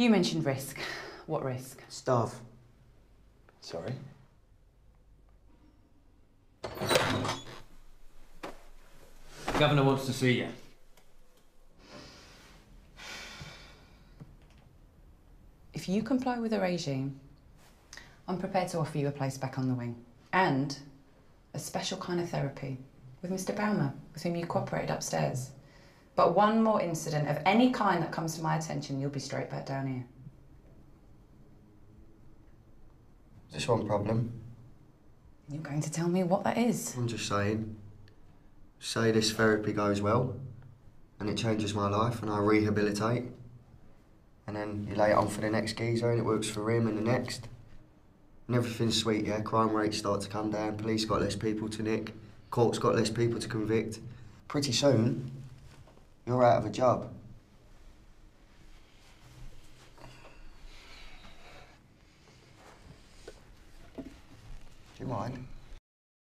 You mentioned risk. What risk? Staff. Sorry. The Governor wants to see you. If you comply with the regime, I'm prepared to offer you a place back on the wing. And a special kind of therapy with Mr. Baumer, with whom you cooperated upstairs. But one more incident of any kind that comes to my attention, you'll be straight back down here. Just one problem. You're going to tell me what that is. I'm just saying. Say this therapy goes well, and it changes my life, and I rehabilitate. And then you lay it on for the next geezer, and it works for him and the next. And everything's sweet, yeah? Crime rates start to come down, police got less people to nick, courts got less people to convict. Pretty soon, you're out of a job. Do you mind?